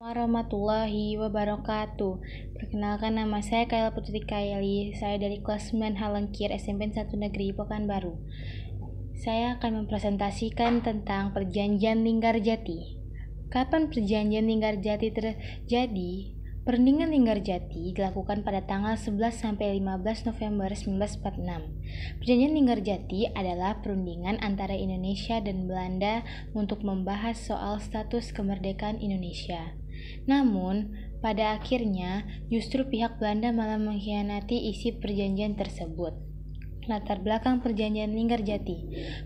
warahmatullahi wabarakatuh Perkenalkan nama saya Kaila Putri Kaili Saya dari kelas 9 Halengkir SMP 1 Negeri Pekanbaru Saya akan mempresentasikan tentang perjanjian Linggarjati Kapan perjanjian Linggarjati terjadi? Perundingan Linggarjati dilakukan pada tanggal 11 sampai 15 November 1946. Perjanjian Linggarjati adalah perundingan antara Indonesia dan Belanda untuk membahas soal status kemerdekaan Indonesia. Namun, pada akhirnya justru pihak Belanda malah mengkhianati isi perjanjian tersebut. Latar belakang perjanjian Linggarjati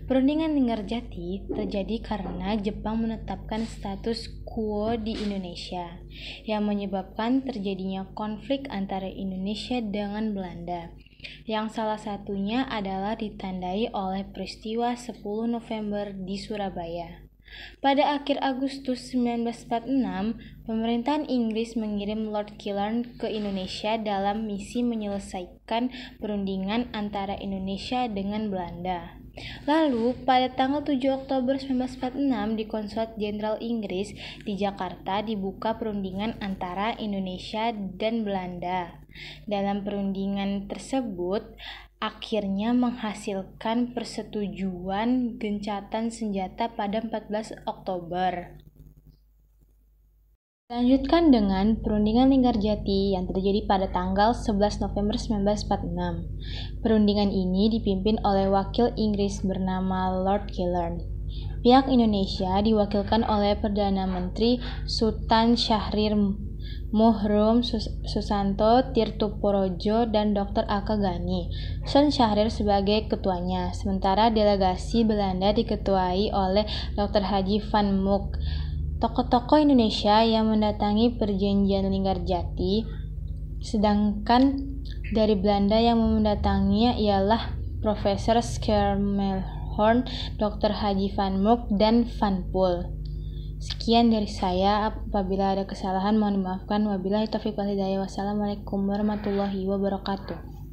Perundingan Linggarjati terjadi karena Jepang menetapkan status quo di Indonesia yang menyebabkan terjadinya konflik antara Indonesia dengan Belanda yang salah satunya adalah ditandai oleh peristiwa 10 November di Surabaya. Pada akhir Agustus 1946, pemerintahan Inggris mengirim Lord Killarn ke Indonesia dalam misi menyelesaikan perundingan antara Indonesia dengan Belanda. Lalu, pada tanggal 7 Oktober 1946 di Konsulat Jenderal Inggris di Jakarta dibuka perundingan antara Indonesia dan Belanda. Dalam perundingan tersebut, akhirnya menghasilkan persetujuan gencatan senjata pada 14 Oktober. Lanjutkan dengan perundingan Linggarjati yang terjadi pada tanggal 11 November 1946. Perundingan ini dipimpin oleh wakil Inggris bernama Lord Killarn. Pihak Indonesia diwakilkan oleh Perdana Menteri Sultan Syahrir Muhrum Sus Susanto Tirtoporojo dan Dr. Aka Gani. Sun Syahrir sebagai ketuanya, sementara delegasi Belanda diketuai oleh Dr. Haji Van Mook. Tokoh-tokoh Indonesia yang mendatangi perjanjian Linggarjati, sedangkan dari Belanda yang mendatanginya ialah Profesor Schermerhorn, Dr. Haji Van Mook, dan Van Poel. Sekian dari saya. Apabila ada kesalahan mohon dimaafkan. Wabillahi taufiq wal hidayah. Wassalamualaikum warahmatullahi wabarakatuh.